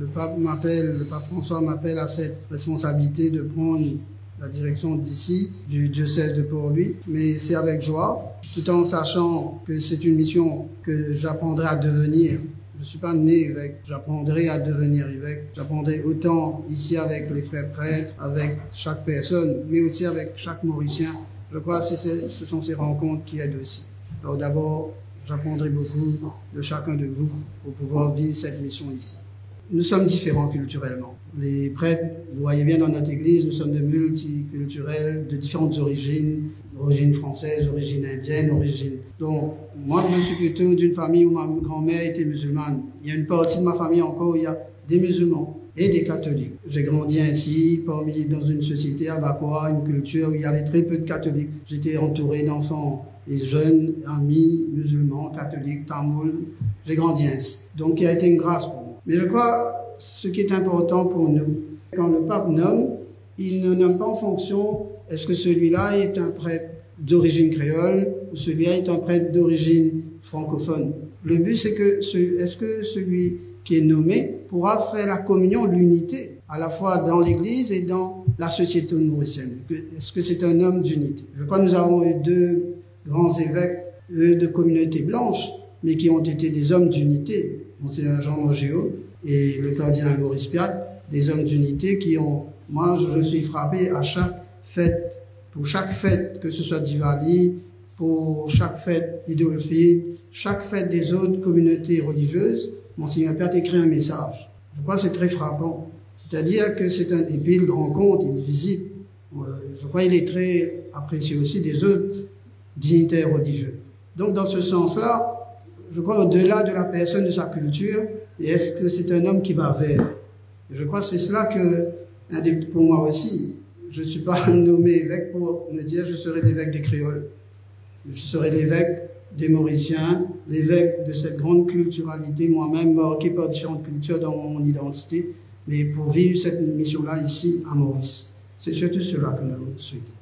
Le pape m'appelle, le pape François m'appelle à cette responsabilité de prendre la direction d'ici, du diocèse de Port-Louis, mais c'est avec joie, tout en sachant que c'est une mission que j'apprendrai à devenir. Je ne suis pas né évêque, j'apprendrai à devenir évêque. J'apprendrai autant ici avec les frères prêtres, avec chaque personne, mais aussi avec chaque Mauricien. Je crois que ce sont ces rencontres qui aident aussi. Alors d'abord, j'apprendrai beaucoup de chacun de vous pour pouvoir vivre cette mission ici. Nous sommes différents culturellement. Les prêtres, vous voyez bien dans notre église, nous sommes de multiculturels, de différentes origines, origine française, origine indienne, origine. Donc, moi, je suis plutôt d'une famille où ma grand-mère était musulmane. Il y a une partie de ma famille encore où il y a des musulmans et des catholiques. J'ai grandi ainsi, parmi, dans une société à Bakoa, une culture où il y avait très peu de catholiques. J'étais entouré d'enfants et jeunes, amis, musulmans, catholiques, tamouls. J'ai grandi ainsi. Donc, il a été une grâce pour moi. Mais je crois ce qui est important pour nous, quand le pape nomme, il ne nomme pas en fonction est-ce que celui-là est un prêtre d'origine créole ou celui-là est un prêtre d'origine francophone. Le but, c'est que est-ce que celui qui est nommé pourra faire la communion, l'unité, à la fois dans l'Église et dans la société mauricienne. Est-ce que c'est un homme d'unité? Je crois que nous avons eu deux grands évêques, eux, de communautés blanches, mais qui ont été des hommes d'unité. Monseigneur Jean Mangéo et le cardinal Maurice Piat, des hommes d'unité qui ont, moi je suis frappé à chaque fête, pour chaque fête, que ce soit Diwali, pour chaque fête d'Idolfi, chaque fête des autres communautés religieuses, Monseigneur Piat écrit un message. Je crois que c'est très frappant. C'est-à-dire que c'est un, et puis il rencontre, il visite. Euh, je crois qu'il est très apprécié aussi des autres dignitaires religieux. Donc dans ce sens-là, je crois, au-delà de la personne, de sa culture, et est-ce que c'est un homme qui va vers? Je crois que c'est cela que, pour moi aussi, je ne suis pas nommé évêque pour me dire je serai l'évêque des créoles. Je serai l'évêque des Mauriciens, l'évêque de cette grande culturalité, moi-même marqué par différentes cultures dans mon identité, mais pour vivre cette mission-là ici à Maurice. C'est surtout cela que nous souhaitons.